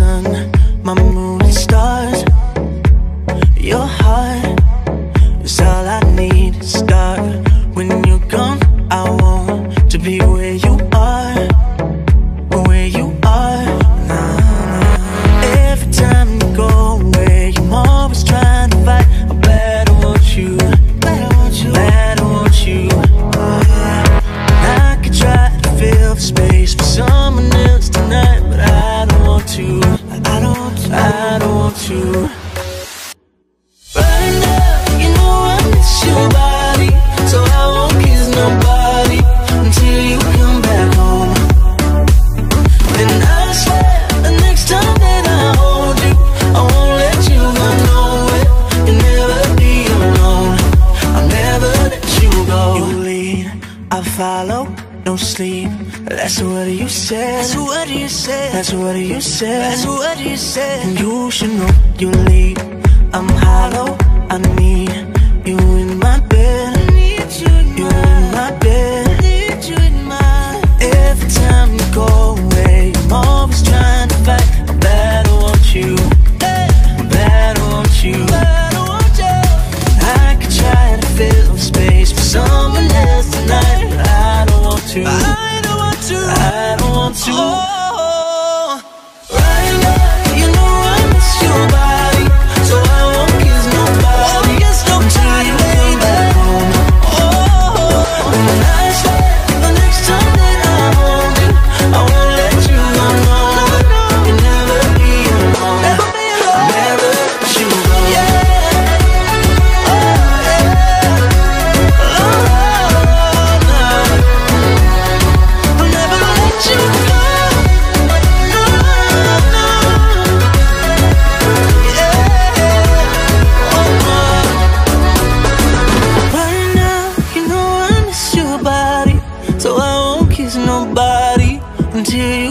sun Don't to you know I miss your body So I won't kiss nobody Until you come back home And I swear, the next time that I hold you I won't let you go nowhere You'll never be alone I'll never let you go. You lead, I follow, no sleep. That's what you said. That's what you said. That's what you said. That's what you said. And you should know you leave. I'm hollow. I need you in my bed. I need you in, you my, in my bed. I need you in my. Every time you go away, I'm always trying to fight. I better want you. I better want you. I better want you. I could try to fill space for someone else tonight to. I don't want to. I don't want to. Oh. to